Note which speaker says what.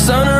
Speaker 1: sun